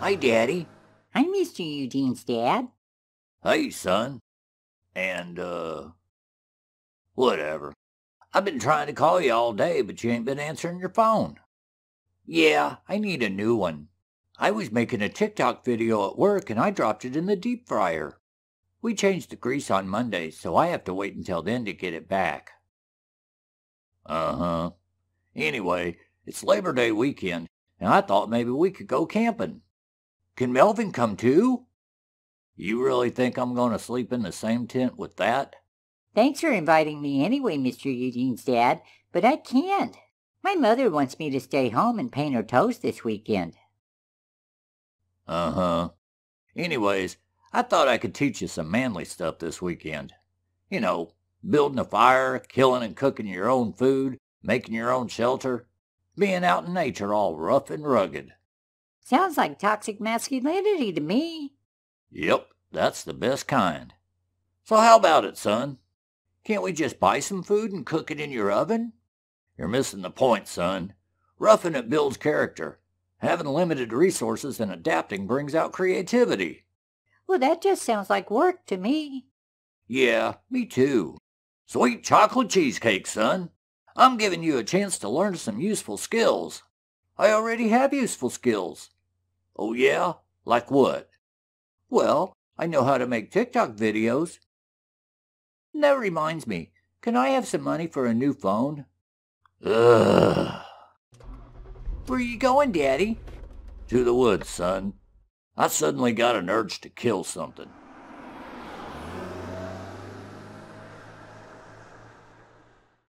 Hi, Daddy. I'm Mr. Eugene's dad. Hey, son. And, uh... Whatever. I've been trying to call you all day, but you ain't been answering your phone. Yeah, I need a new one. I was making a TikTok video at work and I dropped it in the deep fryer. We changed the grease on Monday, so I have to wait until then to get it back. Uh-huh. Anyway, it's Labor Day weekend, and I thought maybe we could go camping. Can Melvin come too? You really think I'm going to sleep in the same tent with that? Thanks for inviting me anyway, Mr. Eugene's dad, but I can't. My mother wants me to stay home and paint her toes this weekend. Uh-huh. Anyways, I thought I could teach you some manly stuff this weekend. You know, building a fire, killing and cooking your own food, making your own shelter, being out in nature all rough and rugged. Sounds like toxic masculinity to me. Yep, that's the best kind. So how about it, son? Can't we just buy some food and cook it in your oven? You're missing the point, son. Roughing it builds character. Having limited resources and adapting brings out creativity. Well, that just sounds like work to me. Yeah, me too. Sweet chocolate cheesecake, son. I'm giving you a chance to learn some useful skills. I already have useful skills. Oh yeah? Like what? Well, I know how to make TikTok videos. That reminds me, can I have some money for a new phone? Ugh. Where you going, Daddy? To the woods, son. I suddenly got an urge to kill something.